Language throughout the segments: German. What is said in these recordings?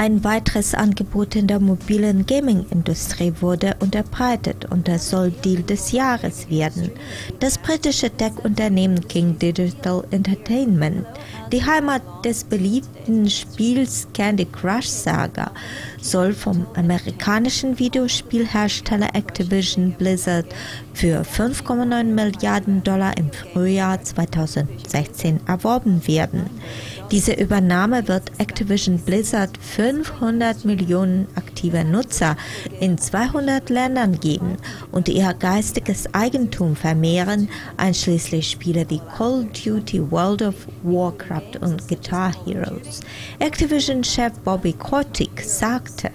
Ein weiteres Angebot in der mobilen Gaming-Industrie wurde unterbreitet und das soll Deal des Jahres werden. Das britische Tech-Unternehmen King Digital Entertainment, die Heimat des beliebten Spiels Candy Crush Saga, soll vom amerikanischen Videospielhersteller Activision Blizzard für 5,9 Milliarden Dollar im Frühjahr 2016 erworben werden. Diese Übernahme wird Activision Blizzard 500 Millionen aktive Nutzer in 200 Ländern geben und ihr geistiges Eigentum vermehren, einschließlich Spiele wie Call of Duty, World of Warcraft und Guitar Heroes. Activision-Chef Bobby Kotick sagte,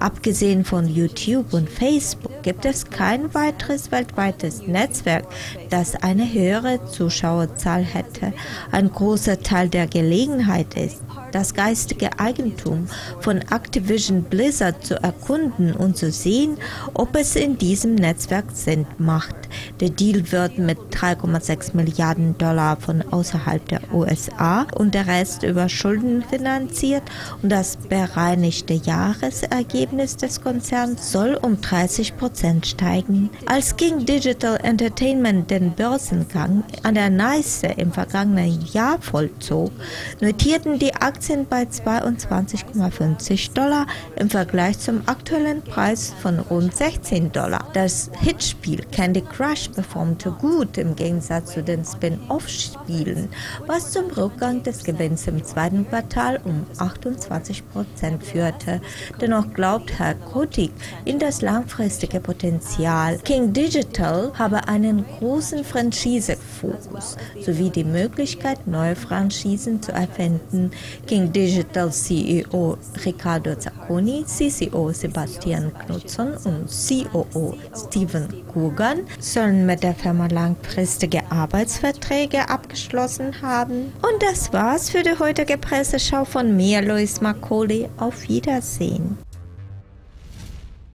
abgesehen von YouTube und Facebook gibt es kein weiteres weltweites Netzwerk, das eine höhere Zuschauerzahl hätte. Ein großer Teil der Gelegenheit Gelegenheit ist, das geistige Eigentum von Activision Blizzard zu erkunden und zu sehen, ob es in diesem Netzwerk Sinn macht. Der Deal wird mit 3,6 Milliarden Dollar von außerhalb der USA und der Rest über Schulden finanziert und das bereinigte Jahresergebnis des Konzerns soll um 30 Prozent steigen. Als King Digital Entertainment den Börsengang an der Neiße im vergangenen Jahr vollzog, notierten die Aktien bei 22,50 Dollar im Vergleich zum aktuellen Preis von rund 16 Dollar. Das Hitspiel Candy Crush performte gut im Gegensatz zu den Spin-off-Spielen, was zum Rückgang des Gewinns im zweiten Quartal um 28 Prozent führte. Dennoch glaubt Herr Kotik in das langfristige Potenzial. King Digital habe einen großen Franchise-Fokus sowie die Möglichkeit, neue Franchisen zu erfinden. King Digital CEO Riccardo Zacconi, CCO Sebastian Knudson und COO Steven Kugan sollen mit der Firma langfristige Arbeitsverträge abgeschlossen haben. Und das war's für die heutige Presseschau von mir, Louis Macaulay. Auf Wiedersehen.